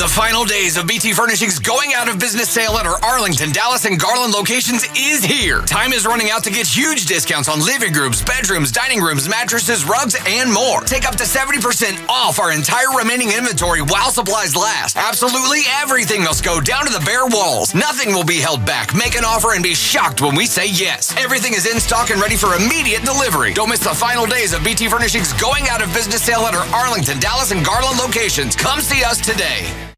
The final days of BT Furnishings going out of business sale at our Arlington, Dallas, and Garland locations is here. Time is running out to get huge discounts on living rooms, bedrooms, dining rooms, mattresses, rugs, and more. Take up to 70% off our entire remaining inventory while supplies last. Absolutely everything must go down to the bare walls. Nothing will be held back. Make an offer and be shocked when we say yes. Everything is in stock and ready for immediate delivery. Don't miss the final days of BT Furnishings going out of business sale at our Arlington, Dallas, and Garland locations. Come see us today.